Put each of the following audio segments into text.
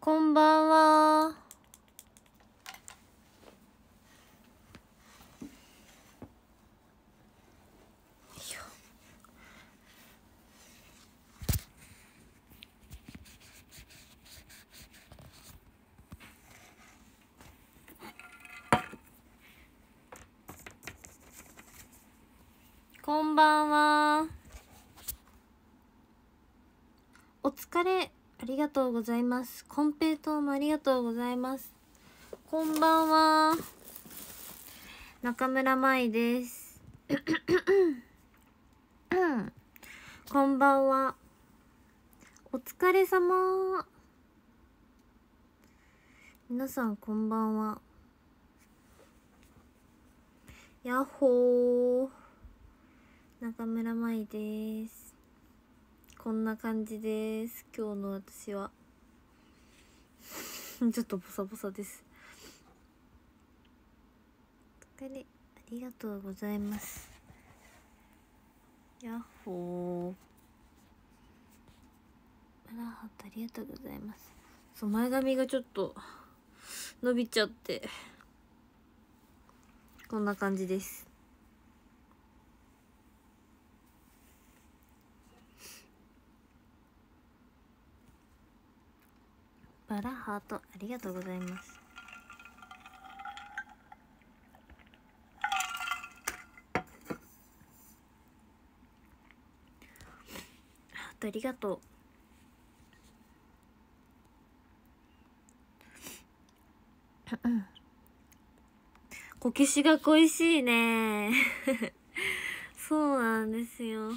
こんばんは。こんばんは。お疲れ。ありがとうございます。コンペイトーもありがとうございます。こんばんは。中村舞です。こんばんは。お疲れ様。皆さんこんばんは。やっほー。中村舞です。こんな感じです。今日の私は。ちょっとボサボサです。お疲れ。ありがとうございます。やっほー。あらはとありがとうございます。そう、前髪がちょっと伸びちゃって。こんな感じです。バラハートありがとうございます。ハートありがとう。こけしが恋しいね。そうなんですよ。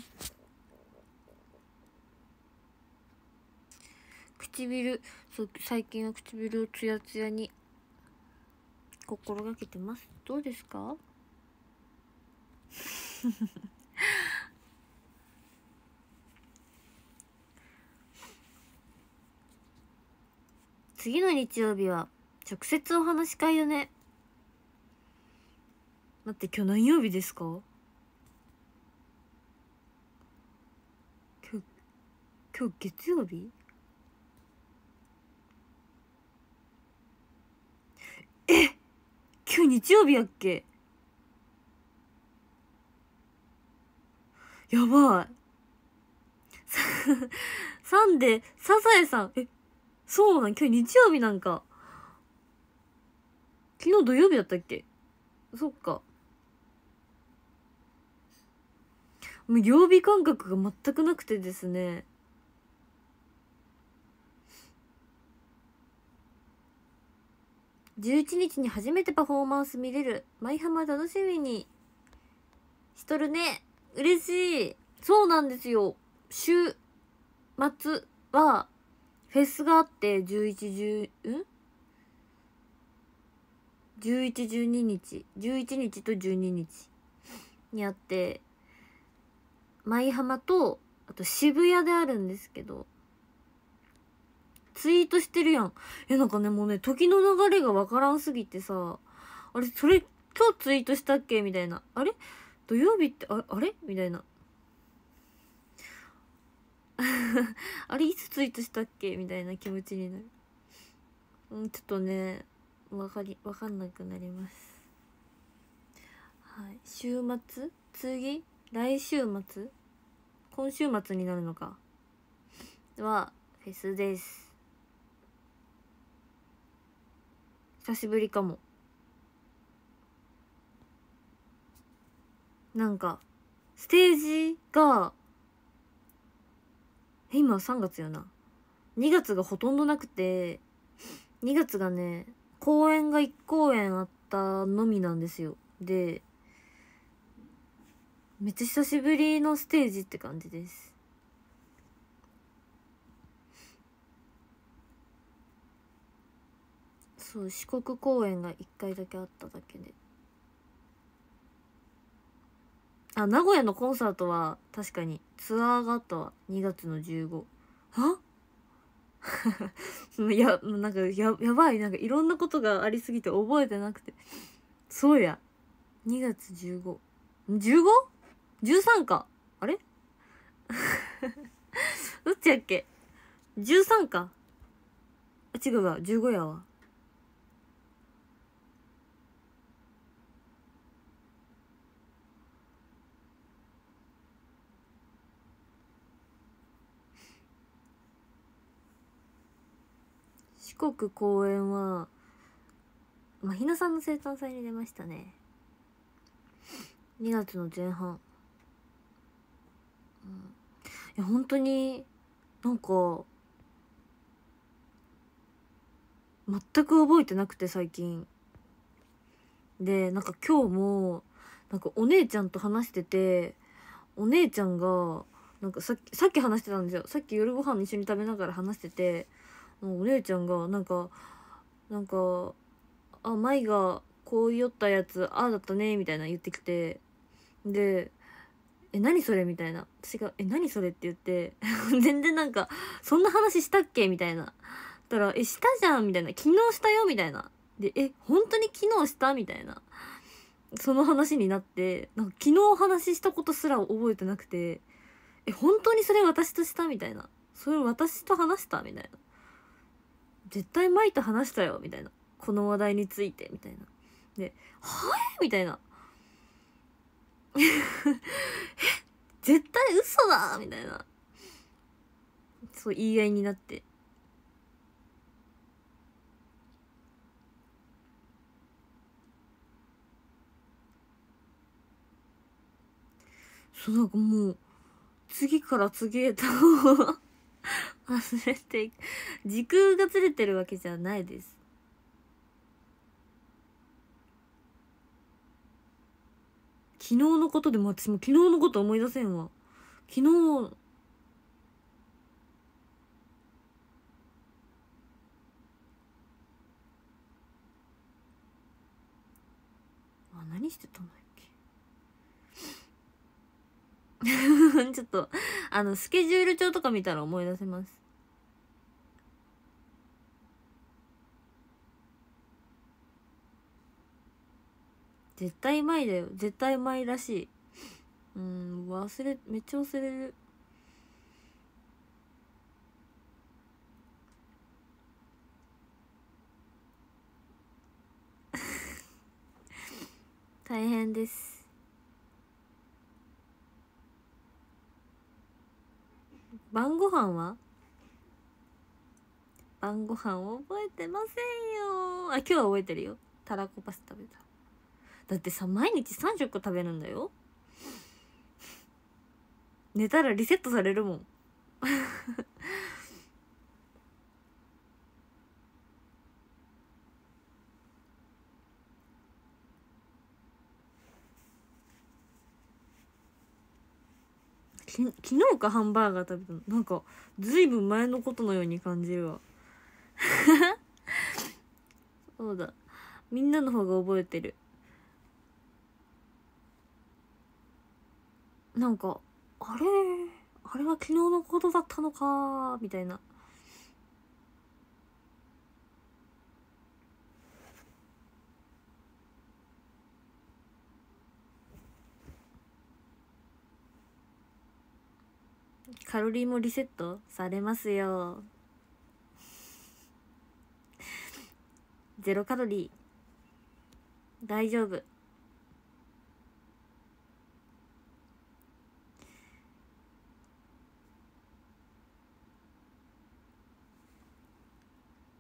唇そう最近は唇をツヤツヤに心がけてます。どうですか？次の日曜日は直接お話し会よね。待って今日何曜日ですか？今日今日月曜日え今日日曜日やっけ？やばい。サンデーサザエさん。えそうなん？今日日曜日なんか。昨日土曜日だったっけ？そっか。もう曜日感覚が全くなくてですね。11日に初めてパフォーマンス見れる。舞浜楽しみにしとるね。嬉しい。そうなんですよ。週末はフェスがあって1110ん？1112日11日と12日にあって舞浜とあと渋谷であるんですけどツイートしてるやん。え、なんかね、もうね、時の流れがわからんすぎてさ、あれ、それ、今日ツイートしたっけ？みたいな。あれ？土曜日って、ああれ？みたいな。あれ、いつツイートしたっけ？みたいな気持ちになる。うん、ちょっとね、わかり、わかんなくなります。はい。週末？次？来週末？今週末になるのか？は、フェスです。久しぶりかも。なんかステージが今3月よな。2月がほとんどなくて2月がね公演が1公演あったのみなんですよ。でめっちゃ久しぶりのステージって感じです。そう四国公演が1回だけあっただけで。あ名古屋のコンサートは確かにツアーがあったわ。2月の15あ いやなんかややばい。なんかいろんなことがありすぎて覚えてなくて。そうや。2月 15?15?13 か。あれ？どっちやっけ？13か。あ違うわ。15やわ。四国公演はまあひなさんの生誕祭に出ましたね。2月の前半、うん、いや本当になんか全く覚えてなくて最近。でなんか今日もなんかお姉ちゃんと話しててお姉ちゃんがなんかさっきさっき話してたんですよ。さっき夜ご飯一緒に食べながら話しててお姉ちゃんがなんかなんか「あ舞がこう言おったやつああだったね」みたいな言ってきてで「え何それ?」みたいな私が「え何それ?」って言って 全然なんか「そんな話したっけ?」みたいなたら「えしたじゃん」みたいな「昨日したよ」みたいなで「え本当に昨日した?」みたいなその話になってなんか昨日話したことすら覚えてなくて「え本当にそれ私とした?」みたいな「それ私と話した?」みたいな「絶対マイと話したよ」みたいな。この話題についてみたいな。で「はい?」みたいな「え？絶対嘘だ!」みたいな。そう言い合いになって。そうなんかもう次から次へと忘れていく。時空がずれてるわけじゃないです。昨日のことでも私も昨日のこと思い出せんわ。昨日あ何してたんだっけ？ちょっとあのスケジュール帳とか見たら思い出せます。絶対うまいだよ。絶対うまいらしい。うん忘れめっちゃ忘れる。大変です。晩ご飯は？晩ご飯覚えてませんよ。あ今日は覚えてるよ。たらこパス食べた。だってさ毎日3食食べるんだよ。寝たらリセットされるもん。昨日かハンバーガー食べたの。なんかずいぶん前のことのように感じるわ。そうだ。みんなの方が覚えてる。なんかあれ？あれは昨日のことだったのか？みたいな。カロリーもリセットされますよ。ゼロカロリー。大丈夫。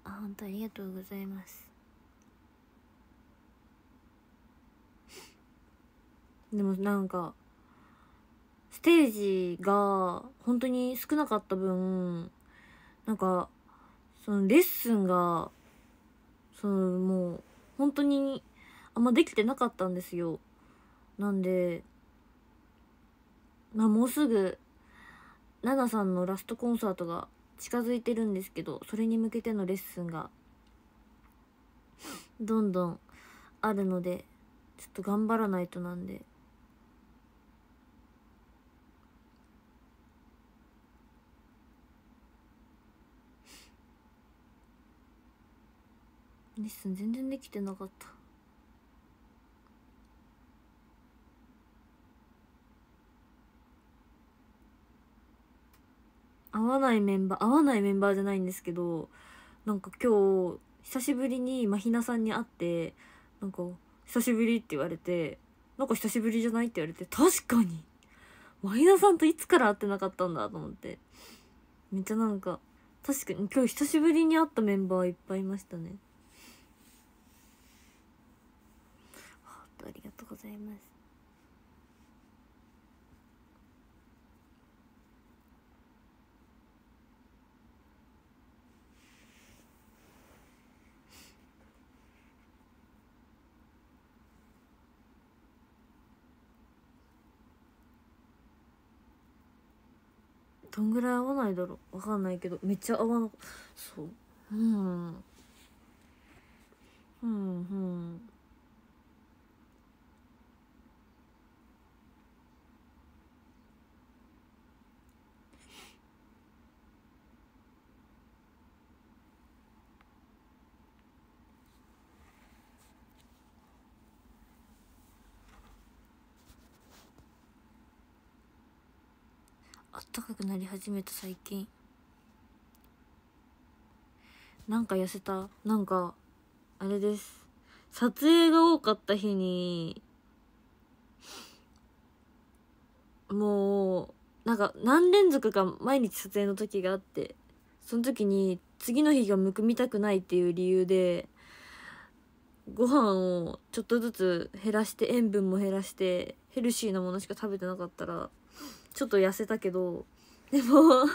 あ本当ありがとうございます。でもなんかステージが本当に少なかった分なんかそのレッスンがそのもう本当にあんまできてなかったんですよ。なんでまあもうすぐナナさんのラストコンサートが近づいてるんですけどそれに向けてのレッスンがどんどんあるのでちょっと頑張らないとなんで。レッスン全然できてなかった合わないメンバー合わないメンバーじゃないんですけどなんか今日久しぶりにまひなさんに会ってなんか「久しぶり」って言われて「なんか久しぶりじゃない?」って言われて確かにまひなさんといつから会ってなかったんだと思ってめっちゃなんか確かに今日久しぶりに会ったメンバーいっぱいいましたねハートありがとうございます。どんぐらい合わないだろう？わかんないけど。めっちゃ合わなそう。うん。うんうん。あったかくなり始めた最近。なんか痩せた。なんかあれです。撮影が多かった日にもうなんか何連続か毎日撮影の時があってその時に次の日がむくみたくないっていう理由でご飯をちょっとずつ減らして塩分も減らしてヘルシーなものしか食べてなかったらちょっと痩せたけどでも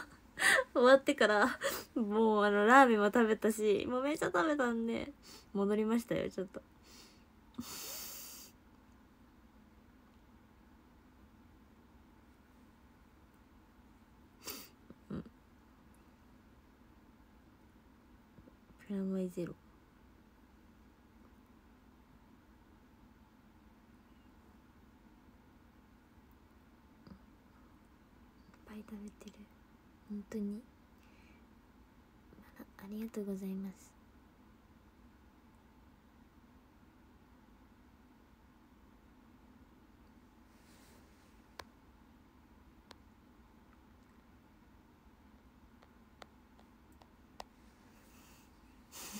終わってからもうあのラーメンも食べたしもうめっちゃ食べたんで戻りましたよちょっと。プラマイゼロいっぱい食べてる。本当に。あありがとうございます。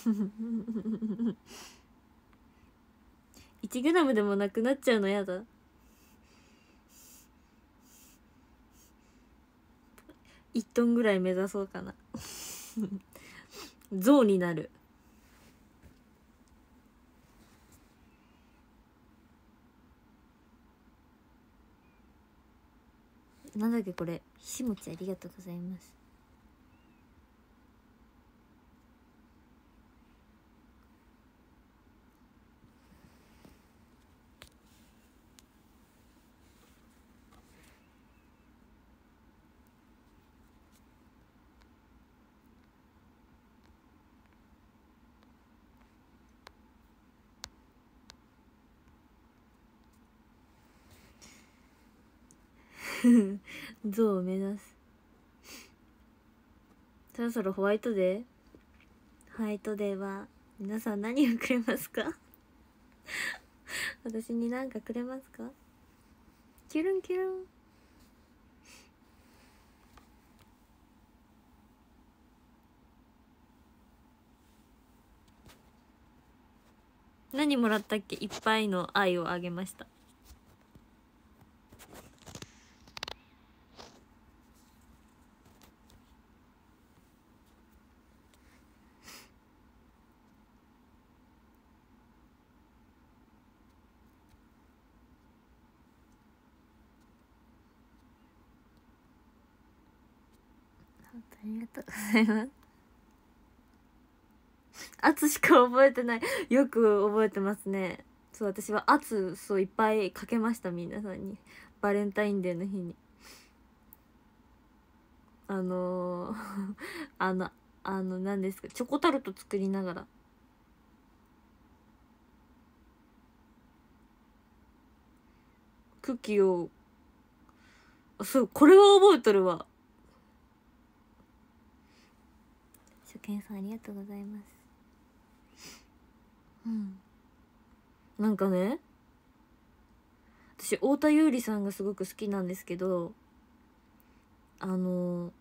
1グラムでもなくなっちゃうのやだ。1トンぐらい目指そうかな。象になる。なんだっけこれ。ひしもちありがとうございます。象を目指す。そろそろホワイトデー？ホワイトデーは皆さん何をくれますか？私に何かくれますか？キュルンキュルン。何もらったっけ？いっぱいの愛をあげました本当にありがとうございます。圧しか覚えてない。よく覚えてますね。そう、私は圧、そう、いっぱいかけました、皆さんに。バレンタインデーの日に。あのー あの、あの、何ですか、チョコタルト作りながら。クッキーを、そう、これは覚えとるわ。けんさんありがとうございます。うん。なんかね私太田優里さんがすごく好きなんですけどあの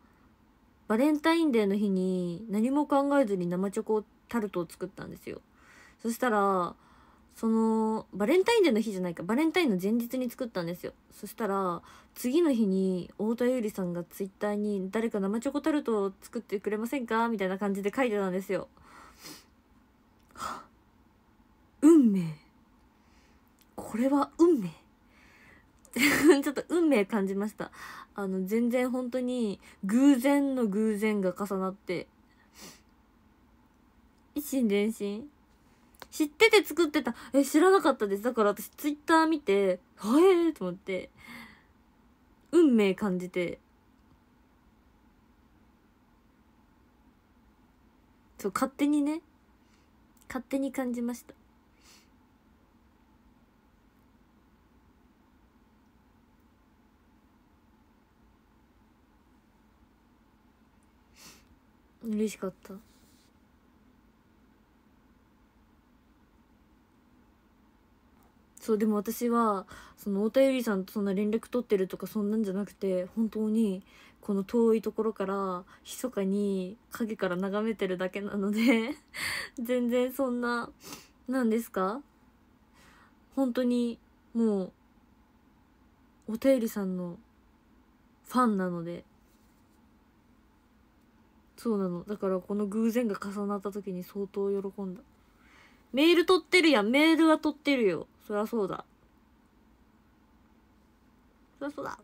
バレンタインデーの日に何も考えずに生チョコタルトを作ったんですよ。そしたらそのバレンタインデーの日じゃないかバレンタインの前日に作ったんですよ。そしたら次の日に太田優里さんがツイッターに「誰か生チョコタルトを作ってくれませんか?」みたいな感じで書いてたんですよ。運命。これは運命。ちょっと運命感じました。あの全然本当に偶然の偶然が重なって。一心伝心。知ってて作ってた。え知らなかったです。だから私ツイッター見て「はえー!」と思って。運命感じて。そう勝手にね。勝手に感じました。嬉しかった。そうでも私はその太田優里さんとそんな連絡取ってるとかそんなんじゃなくて本当にこの遠いところから密かに影から眺めてるだけなので 全然そんな何ですか？本当にもうお便りさんのファンなので。そうなの。だからこの偶然が重なった時に相当喜んだ。メール取ってるやん。メールは取ってるよ。そりゃそうだ。そりゃそうだ。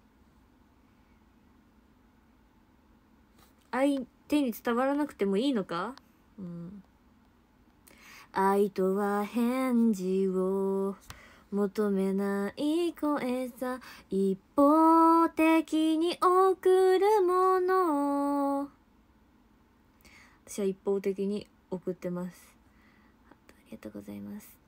相手に伝わらなくてもいいのか？うん。愛とは返事を求めない声さ一方的に送るもの。私は一方的に送ってます。ありがとうございます。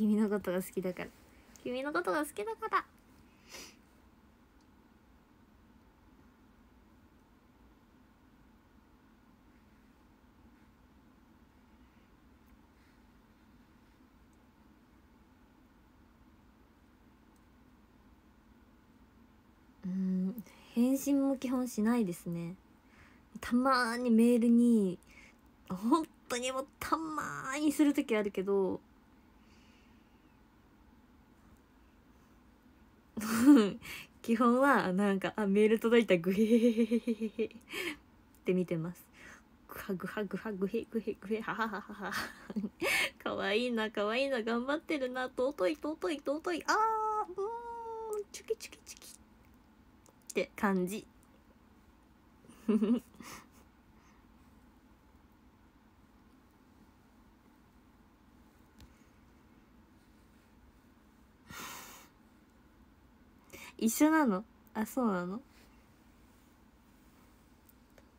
君のことが好きだから。君のことが好きだから。うん返信も基本しないですね。たまーにメールに本当にもうたまーにする時あるけど 基本はなんかあメール届いたグヘヘヘヘヘヘヘって見てます。グハグハグハグヘグヘグヘハハハハハかわいいなかわいいな頑張ってるな。尊い尊い尊い。あーうーん。チュキチュキチュキ。って感じ。一緒なの？あそうなの？あ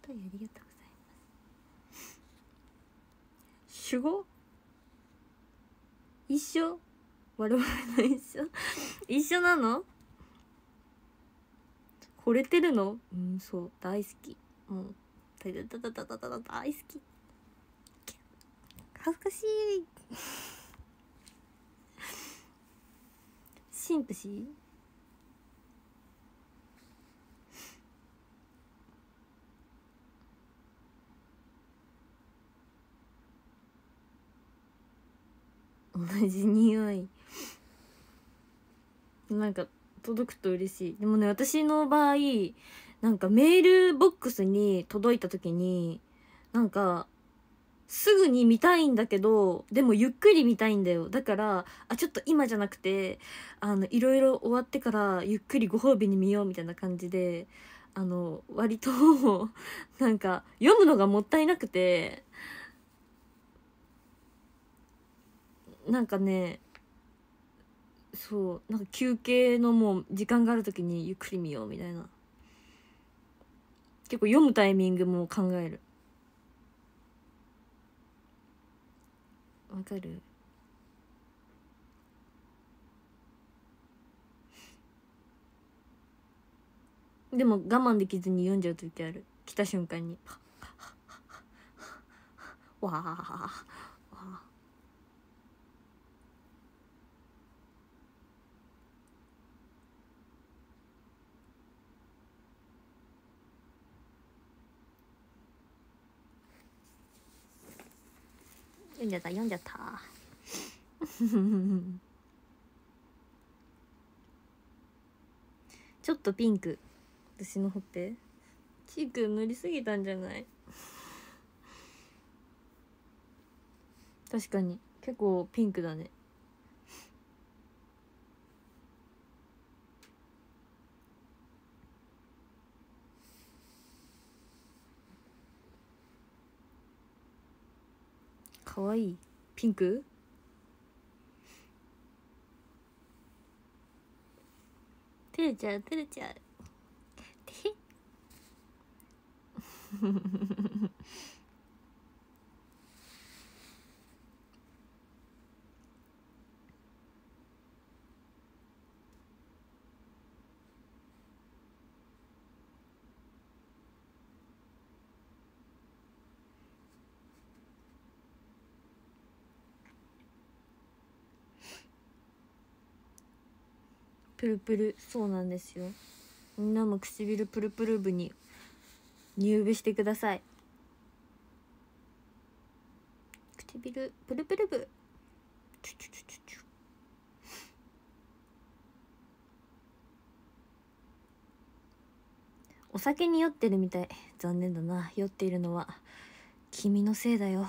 りがとうございます。守護一緒？我々の一緒？一緒なの？惚れてるの？うんそう。大好き。もう大大大大大大大好き。恥ずかしい。シンプシー？同じ匂い。なんか届くと嬉しい。でもね私の場合なんかメールボックスに届いた時になんかすぐに見たいんだけどでもゆっくり見たいんだよ。だからあちょっと今じゃなくてあのいろいろ終わってからゆっくりご褒美に見ようみたいな感じであの割となんか読むのがもったいなくてなんかねそうなんか休憩のもう時間がある時にゆっくり見ようみたいな。結構読むタイミングも考える。わかる？でも我慢できずに読んじゃう時ある。来た瞬間に。わあ読んじゃった読んじゃった。ちょっとピンク。私のほっぺ。チーク塗りすぎたんじゃない？確かに。結構ピンクだねかわい。いピンク？照れちゃう照れちゃう。てへ プルプルそうなんですよ。みんなも唇プルプル部に入部してください。唇プルプル部。チュチュチュチュチュ。お酒に酔ってるみたい。残念だな。酔っているのは君のせいだよ。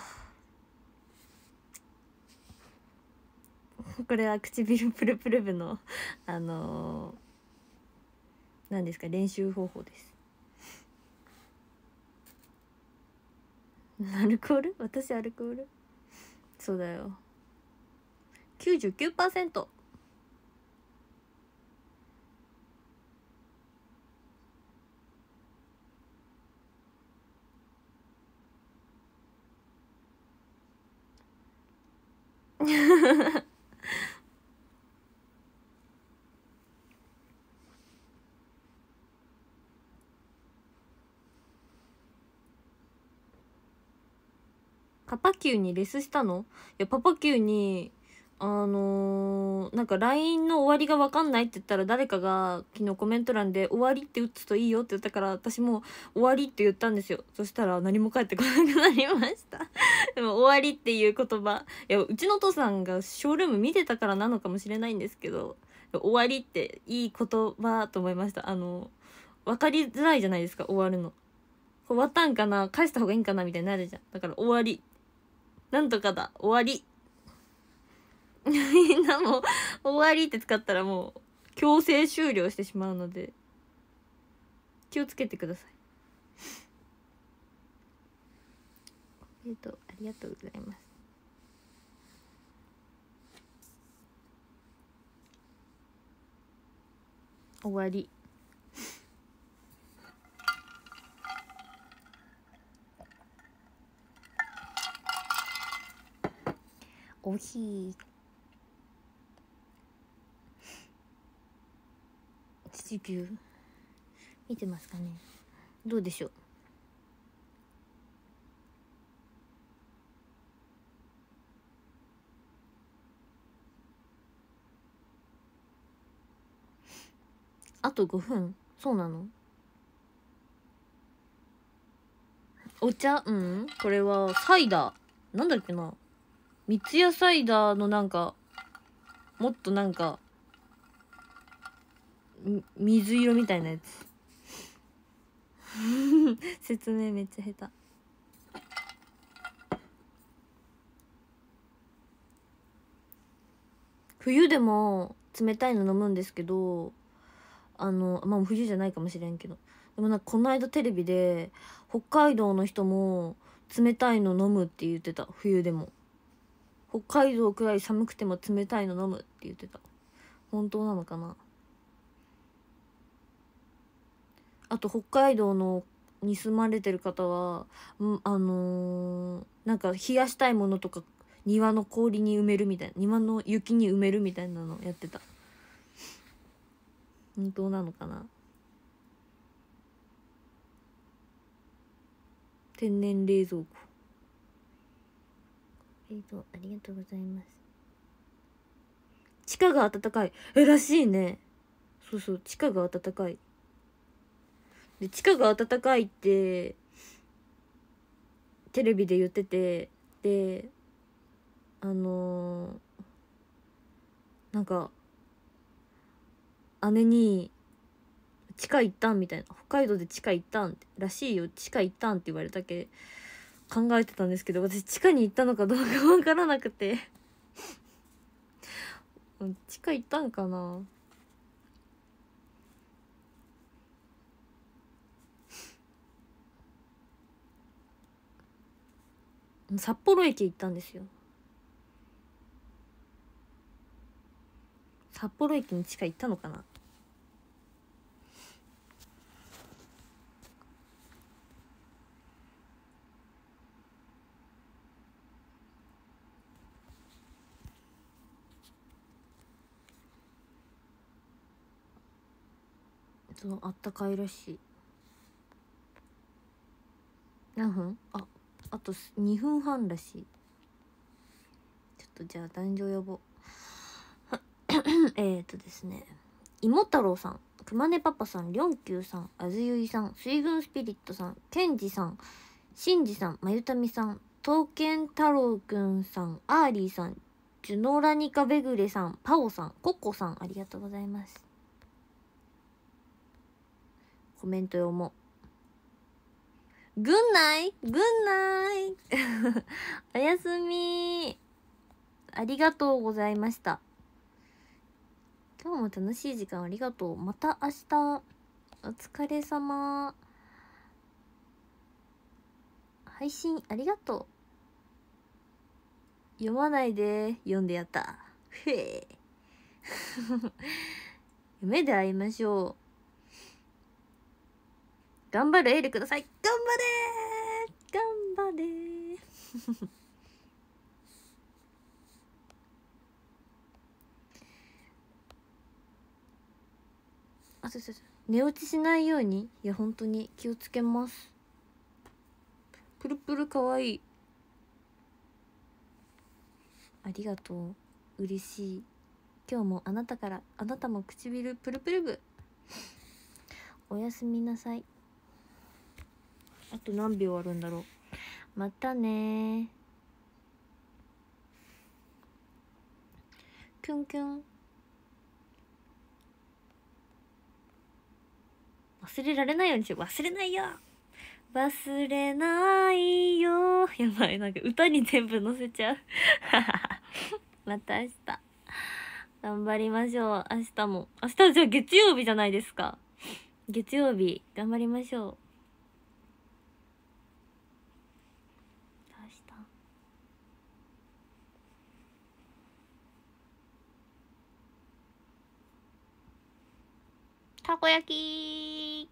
これは唇プルプル部のあのー、何ですか練習方法です。アルコール？私アルコール？そうだよ。99% パパ Q にレスしたの？いやパパ Q にあのー、なんか LINE の終わりが分かんないって言ったら誰かが昨日コメント欄で「終わりって打つといいよ」って言ったから私も「終わり」って言ったんですよ。そしたら何も返ってこなくなりました。でも「終わり」っていう言葉。いやうちのお父さんがショールーム見てたからなのかもしれないんですけど「終わり」っていい言葉と思いました。あの分かりづらいじゃないですか終わるの。終わったんかな？返した方がいいんかな？みたいになるじゃん。だから「終わり」なんとかだ終わり。みんなも終わりって使ったらもう強制終了してしまうので気をつけてください。えっとありがとうございます。終わり。おひ。地球見てますかね。どうでしょう。あと5分。そうなの。お茶？うん。これはサイダー。なんだっけな。三ツ矢サイダーのなんかもっとなんか水色みたいなやつ。説明めっちゃ下手。冬でも冷たいの飲むんですけどあのまあ冬じゃないかもしれんけど。でもなんかこの間テレビで北海道の人も冷たいの飲むって言ってた。冬でも北海道くらい寒くても冷たいの飲むって言ってた。本当なのかな？あと北海道のに住まれてる方はあのー、なんか冷やしたいものとか庭の氷に埋めるみたいな庭の雪に埋めるみたいなのやってた。本当なのかな？天然冷蔵庫。冷凍ありがとうございます地下が暖かいえらしいねそうそう地下が暖かいで地下が暖かいってテレビで言っててであのー、なんか姉に「地下行ったん?」みたいな「北海道で地下行ったん?」らしいよ地下行ったんって言われたけ考えてたんですけど私地下に行ったのかどうか分からなくて。地下行ったんかな？札幌駅行ったんですよ。札幌駅に地下行ったのかな？そうあったかいらしい。何分？ああと2分半らしい。ちょっとじゃあ男女呼ぼう。えっとですね。芋太郎さん熊根パパさんりょんきゅうさんあずゆいさん水軍スピリットさんけんじさんしんじさんまゆたみさん刀剣太郎くんさんアーリーさんジュノラニカベグレさんパオさんコッコさんありがとうございます。コメント読もう。ぐんないぐんないおやすみありがとうございました。今日も楽しい時間ありがとう。また明日。お疲れ様。配信ありがとう。読まないで。読んでやった。へえ。夢で会いましょう。頑張るエールください。頑張れ。頑張れ。あそうそうそう。寝落ちしないように。いや本当に気をつけます。プルプルかわい。いありがとう。嬉しい。今日もあなたからあなたも唇プルプル部おやすみなさい。あと何秒あるんだろう。またね。キュンキュン。忘れられないようにしよう。忘れないよ。忘れないよ。やばい。なんか歌に全部載せちゃう。また明日。頑張りましょう。明日も。明日じゃあ月曜日じゃないですか。月曜日頑張りましょう。たこ焼き。